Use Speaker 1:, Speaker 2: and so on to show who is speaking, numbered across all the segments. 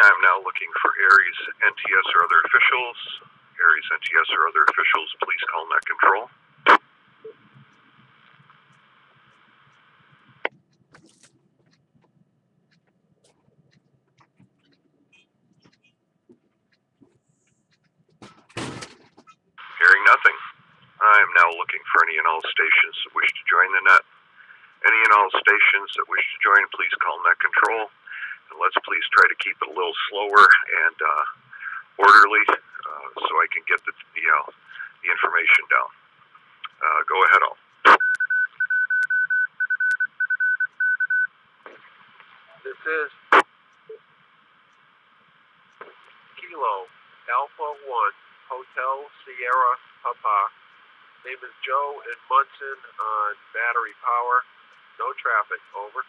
Speaker 1: I'm now looking for ARES NTS or other officials. ARES NTS or other officials, please call net control. Hearing nothing. I am now looking for any and all stations that wish to join the net. Any and all stations that wish to join, please call net control. Let's please try to keep it a little slower and uh, orderly uh, so I can get the, the, uh, the information down. Uh, go ahead, all.
Speaker 2: This is Kilo Alpha One Hotel Sierra Papa. Name is Joe and Monson on battery power. No traffic. Over.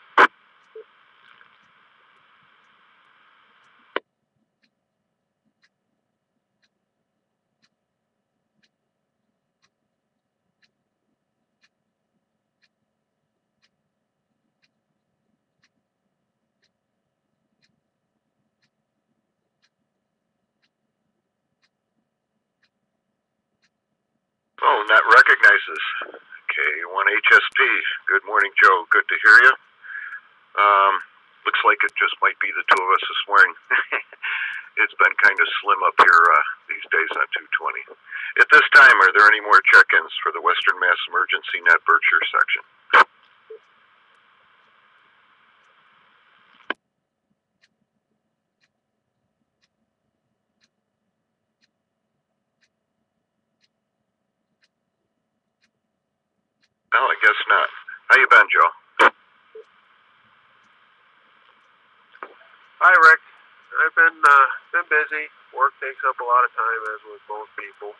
Speaker 1: Oh, net recognizes. K1 HSP. Good morning, Joe. Good to hear you. Um, looks like it just might be the two of us this morning. it's been kind of slim up here uh, these days on 220. At this time, are there any more check-ins for the Western Mass Emergency Net Berkshire section? No, I guess not. How you been, Joe?
Speaker 2: Hi, Rick. I've been uh, been busy. Work takes up a lot of time, as with most people.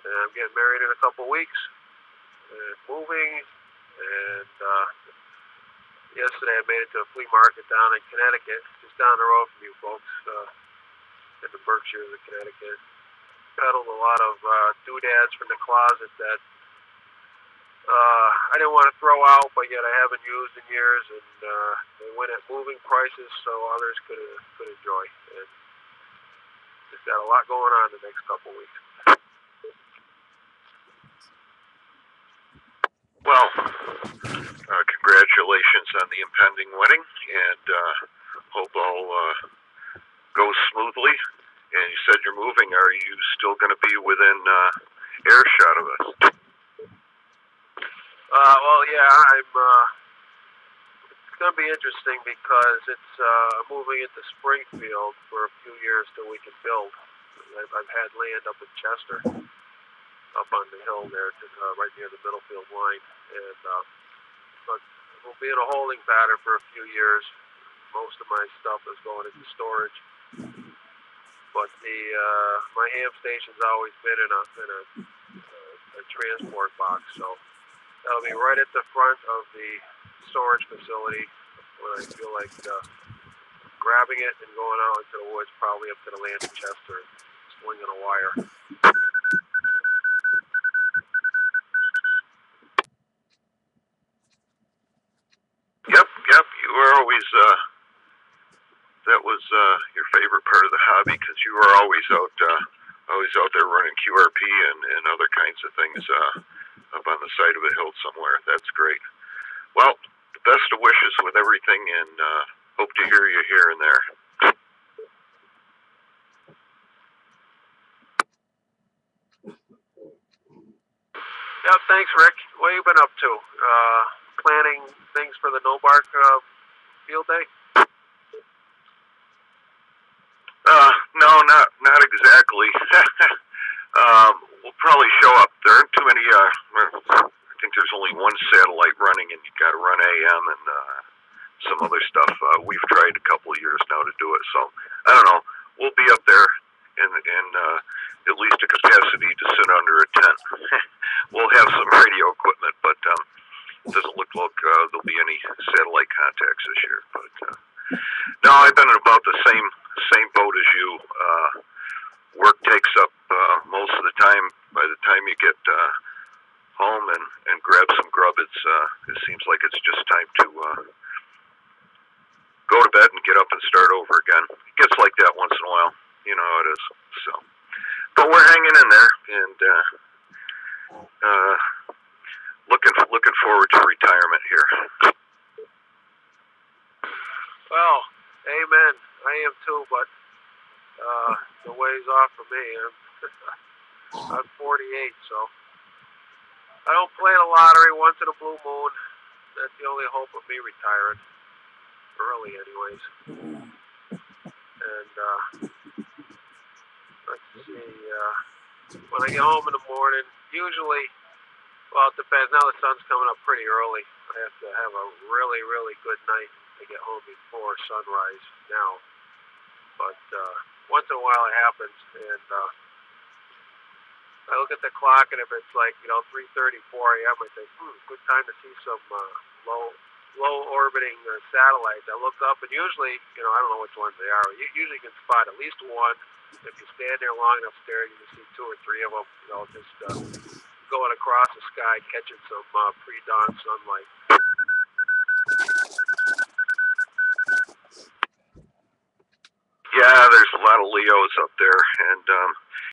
Speaker 2: And I'm getting married in a couple weeks. And moving. And uh, yesterday I made it to a flea market down in Connecticut, just down the road from you folks, uh, in the Berkshires of Connecticut. Peddled a lot of uh, doodads from the closet that uh, I didn't want to throw out, but yet I haven't used in years, and uh, they went at moving prices so others could could enjoy. And just got a lot going on the next couple weeks.
Speaker 1: Well, uh, congratulations on the impending wedding, and uh, hope all uh, goes smoothly. And you said you're moving. Are you still going to be within uh, earshot of us?
Speaker 2: Uh, well, yeah, I'm. Uh, it's gonna be interesting because it's uh, moving into Springfield for a few years till we can build. I've, I've had land up in Chester, up on the hill there, to, uh, right near the Middlefield line, and uh, but we'll be in a holding pattern for a few years. Most of my stuff is going into storage, but the uh, my ham station's always been in a in a, uh, a transport box, so. That'll be right at the front of the storage facility when I feel like uh, grabbing it and going out into the woods, probably up to the land in Chester, and swinging a wire.
Speaker 1: Yep, yep. You were always. Uh, that was uh, your favorite part of the hobby because you were always out, uh, always out there running QRP and, and other kinds of things uh, up on the side of a hill somewhere. That's great. Well, the best of wishes with everything, and uh, hope to hear you here and there.
Speaker 2: Yep, thanks, Rick. What have you been up to? Uh, planning things for the NOBARC uh, field day?
Speaker 1: Uh, no, not not exactly. um, probably show up. There aren't too many. Uh, I think there's only one satellite running, and you got to run AM and uh, some other stuff. Uh, we've tried a couple of years now to do it, so I don't know. We'll be up there in in uh, at least a capacity to sit under a tent. we'll have some radio equipment, but um, doesn't look like uh, there'll be any satellite contacts this year. But uh, no, I've been in about the same same boat as you. Uh, work takes up uh, most of the time. Time you get uh, home and and grab some grub, it's uh, it seems like it's just time to uh, go to bed and get up and start over again. It gets like that once in a while. You know how it is. So, but we're hanging in there, and uh, uh, looking looking forward to retirement here.
Speaker 2: Well, amen. I am too, but uh, the way's off for me. I'm, I'm 48, so I don't play the lottery once in a blue moon. That's the only hope of me retiring early, anyways. And uh, let's see. Uh, when I get home in the morning, usually, well, it depends. Now the sun's coming up pretty early. I have to have a really, really good night to get home before sunrise now. But uh, once in a while it happens, and uh, I look at the clock, and if it's like you know 3:30, 4 a.m., I think, hmm, good time to see some uh, low, low orbiting uh, satellites. I look up, and usually, you know, I don't know which ones they are. You usually can spot at least one. If you stand there long enough staring, you can see two or three of them. You know, just uh, going across the sky, catching some uh, pre-dawn sunlight.
Speaker 1: Yeah, there's a lot of Leos up there, and um,